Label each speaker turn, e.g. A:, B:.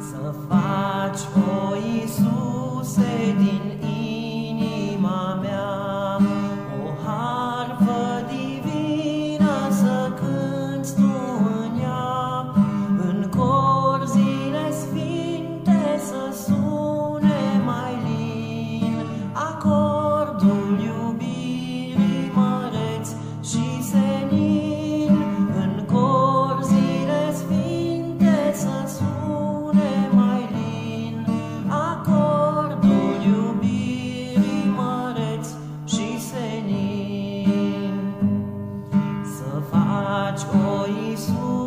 A: Să faci, o Iisuse, din inima mea. Jesús.